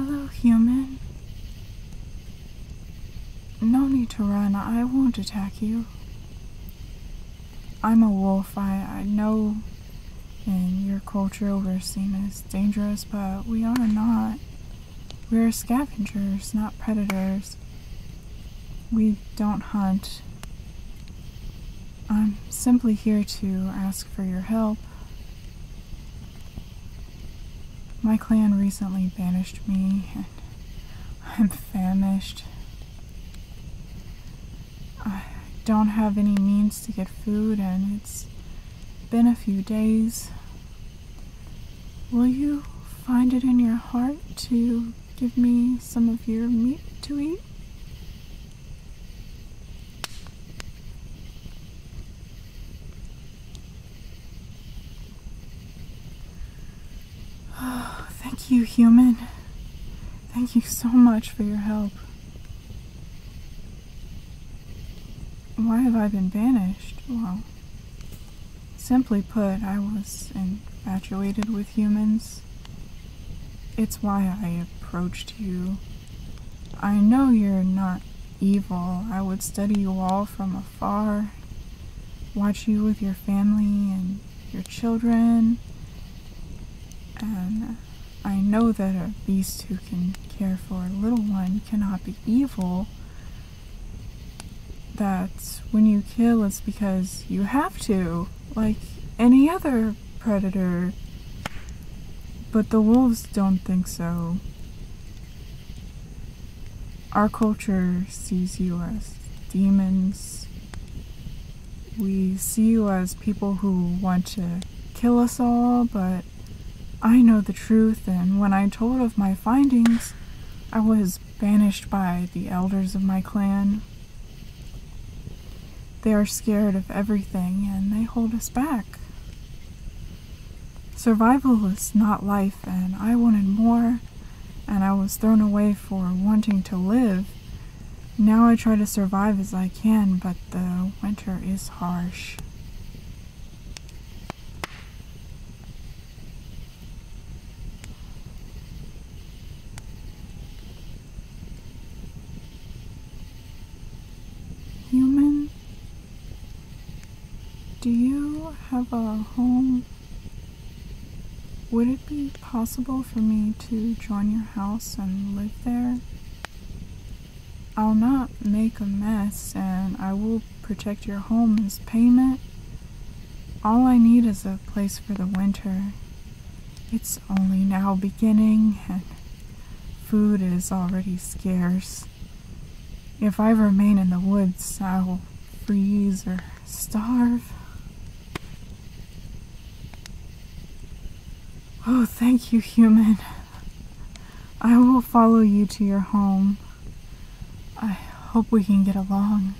Hello, human. No need to run. I won't attack you. I'm a wolf. I, I know in your culture we're seen as dangerous, but we are not. We're scavengers, not predators. We don't hunt. I'm simply here to ask for your help. My clan recently banished me, and I'm famished. I don't have any means to get food, and it's been a few days. Will you find it in your heart to give me some of your meat to eat? Oh, thank you, human. Thank you so much for your help. Why have I been banished? Well, simply put, I was infatuated with humans. It's why I approached you. I know you're not evil. I would study you all from afar, watch you with your family and your children, and know that a beast who can care for a little one cannot be evil. That when you kill, it's because you have to, like any other predator. But the wolves don't think so. Our culture sees you as demons. We see you as people who want to kill us all, but I know the truth, and when I told of my findings, I was banished by the elders of my clan. They are scared of everything and they hold us back. Survival is not life, and I wanted more, and I was thrown away for wanting to live. Now I try to survive as I can, but the winter is harsh. Human, do you have a home? Would it be possible for me to join your house and live there? I'll not make a mess and I will protect your home as payment. All I need is a place for the winter. It's only now beginning and food is already scarce. If I remain in the woods, I'll freeze or starve. Oh, thank you, human. I will follow you to your home. I hope we can get along.